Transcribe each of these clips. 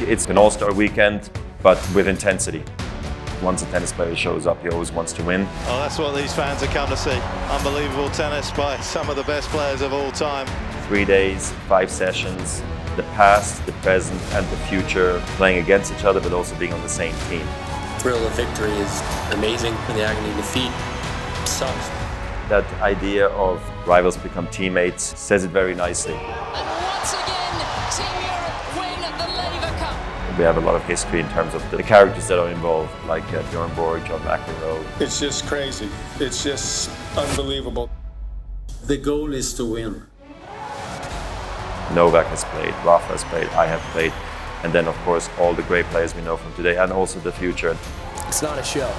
It's an all-star weekend, but with intensity. Once a tennis player shows up, he always wants to win. Oh, that's what these fans have come to see. Unbelievable tennis by some of the best players of all time. Three days, five sessions, the past, the present, and the future playing against each other, but also being on the same team. The thrill of victory is amazing, and the agony of defeat sucks. That idea of rivals become teammates says it very nicely. And once again, We have a lot of history in terms of the characters that are involved, like uh, Bjorn Borg, John McEnroe. It's just crazy. It's just unbelievable. The goal is to win. Novak has played, Rafa has played, I have played, and then of course all the great players we know from today and also the future. It's not a show.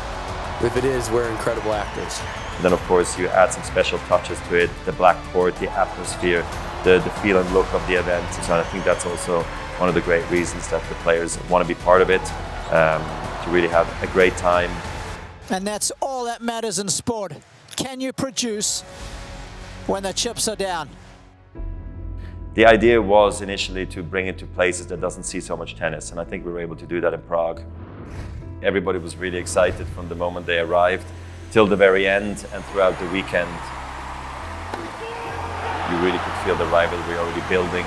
If it is, we're incredible actors. And then of course you add some special touches to it, the black court, the atmosphere, the, the feel and look of the event. So I think that's also one of the great reasons that the players want to be part of it, um, to really have a great time. And that's all that matters in sport. Can you produce when the chips are down? The idea was initially to bring it to places that doesn't see so much tennis, and I think we were able to do that in Prague. Everybody was really excited from the moment they arrived till the very end and throughout the weekend. You really could feel the rivalry already building.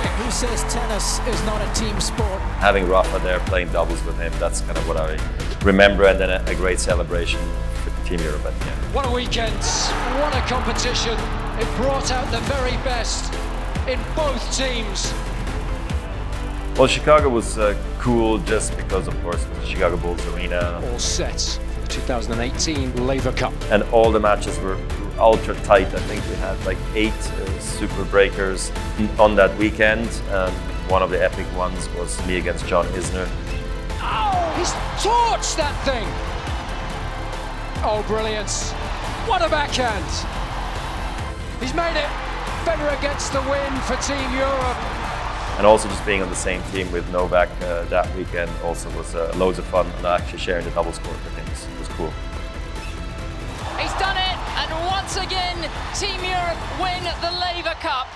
Who says tennis is not a team sport? Having Rafa there playing doubles with him, that's kind of what I remember, and then a, a great celebration with Team Europe at the end. What a weekend! What a competition! It brought out the very best in both teams. Well, Chicago was uh, cool just because, of course, the Chicago Bulls arena, All set for the 2018 Laver Cup. and all the matches were ultra tight. I think we had like eight uh, super breakers on that weekend. Um, one of the epic ones was me against John Isner. Oh, he's torched that thing! Oh, brilliance! What a backhand! He's made it! Federer gets the win for Team Europe. And also just being on the same team with Novak uh, that weekend also was uh, loads of fun and actually sharing the doubles court with him was, was cool. Team Europe win the Laver Cup.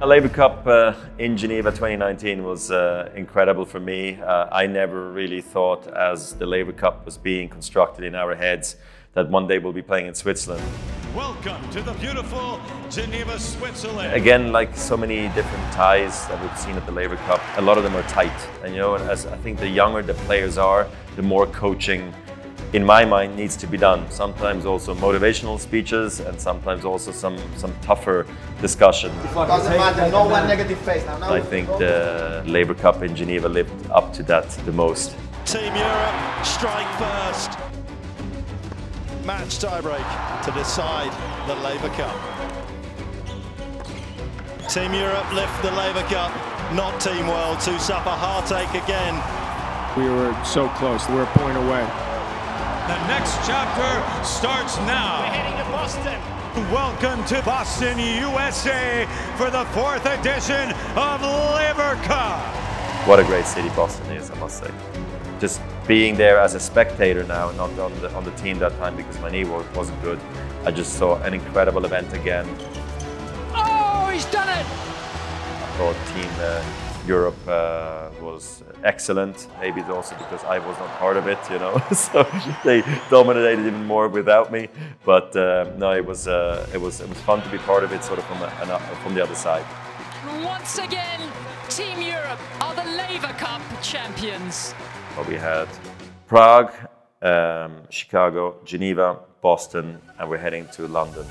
A Laver Cup uh, in Geneva 2019 was uh, incredible for me. Uh, I never really thought, as the Laver Cup was being constructed in our heads, that one day we'll be playing in Switzerland. Welcome to the beautiful Geneva, Switzerland. Again, like so many different ties that we've seen at the Laver Cup, a lot of them are tight. And you know, as I think the younger the players are, the more coaching, in my mind, needs to be done. Sometimes also motivational speeches, and sometimes also some some tougher discussion. Doesn't matter, no one negative face now. I think the Laver Cup in Geneva lived up to that the most. Team Europe strike first. Match tiebreak to decide the Laver Cup. Team Europe lift the Laver Cup, not Team World to suffer heartache again. We were so close. We're a point away. The next chapter starts now. We're heading to Boston. Welcome to Boston, USA for the fourth edition of Laver Cup. What a great city Boston is, I must say. Just being there as a spectator now, not on the on the team that time because my knee wasn't good. I just saw an incredible event again. Oh, he's done it! I thought Team uh, Europe uh, was excellent. Maybe it's also because I was not part of it, you know. so they dominated even more without me. But uh, no, it was uh, it was it was fun to be part of it, sort of from a, an, from the other side. Once again, Team Europe are the Laver Cup champions. Well, we had Prague, um, Chicago, Geneva, Boston, and we're heading to London.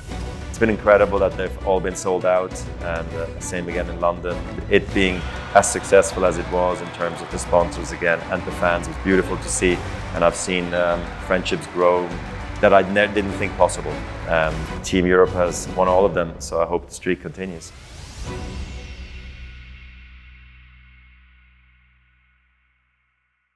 It's been incredible that they've all been sold out, and uh, same again in London. It being as successful as it was in terms of the sponsors again and the fans, it's beautiful to see. And I've seen um, friendships grow that I didn't think possible. Um, Team Europe has won all of them, so I hope the streak continues.